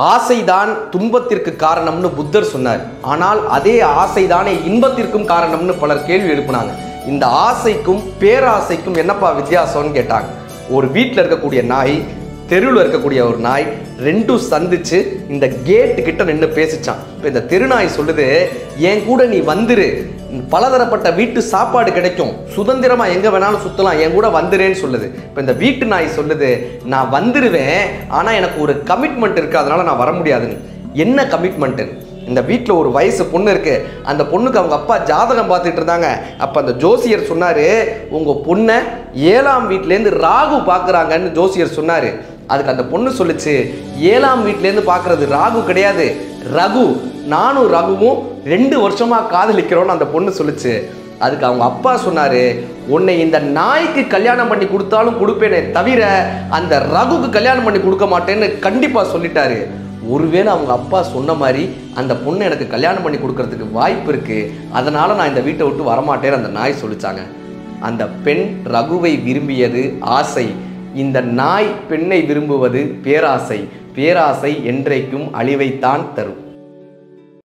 ஆசைதான் துன்பத்திற்கு காரணம்னு புத்தர் சொன்னார். ஆனால் அதே ஆசைதானே இன்பத்திற்கும் காரணம்னு பலர் கேள்வி எழுப்புனாங்க. இந்த ஆசைக்கும் பேராசைக்கும் என்னப்பா வித்தியாசம்னு கேட்டாங்க. ஒரு வீட்டில் இருக்கக்கூடிய நாய் தெருவில் இருக்கக்கூடிய ஒரு நாய் ரெண்டும் சந்திச்சு இந்த கேட்டு கிட்ட நின்று பேசிச்சான். இப்போ இந்த தெருநாய் சொல்லுது என் கூட நீ வந்துரு. பலதரப்பட்ட வீட்டு சாப்பாடு கிடைக்கும். சுதந்திரமா எங்க வேணாலும் சுத்தலாம். என் கூட வந்துடுறேன்னு சொல்லுது. இப்போ இந்த வீட்டு நாய் சொல்லுது நான் வந்துருவேன் ஆனா எனக்கு ஒரு கமிட்மெண்ட் இருக்கு. அதனால நான் வர முடியாதுன்னு. என்ன கமிட்மெண்ட் இந்த வீட்டில் ஒரு வயசு பொண்ணு இருக்கு. அந்த பொண்ணுக்கு அவங்க அப்பா ஜாதகம் பார்த்துட்டு இருந்தாங்க. அப்போ அந்த ஜோசியர் சொன்னாரு உங்க பொண்ணை ஏழாம் வீட்டிலேருந்து ராகு பார்க்குறாங்கன்னு ஜோசியர் சொன்னாரு. அதுக்கு அந்த பொண்ணு சொல்லுச்சு ஏழாம் வீட்டிலேருந்து பார்க்கறது ராகு கிடையாது. ரகு நானும் ரகுவும் ரெண்டு வருஷமாக காதலிக்கிறோன்னு அந்த பொண்ணு சொல்லிச்சு. அதுக்கு அவங்க அப்பா சொன்னார் உன்னை இந்த நாய்க்கு கல்யாணம் பண்ணி கொடுத்தாலும் கொடுப்பேனே தவிர அந்த ரகுக்கு கல்யாணம் பண்ணி கொடுக்க மாட்டேன்னு கண்டிப்பாக சொல்லிட்டாரு. ஒருவேளை அவங்க அப்பா சொன்ன மாதிரி அந்த பொண்ணை எனக்கு கல்யாணம் பண்ணி கொடுக்கறதுக்கு வாய்ப்பு இருக்குது அதனால் நான் இந்த வீட்டை விட்டு வரமாட்டேன்னு அந்த நாய் சொல்லிச்சாங்க. அந்த பெண் ரகுவை விரும்பியது ஆசை. இந்த நாய் பெண்ணை விரும்புவது பேராசை. பேராசை என்றைக்கும் அழிவைத்தான் தரும்.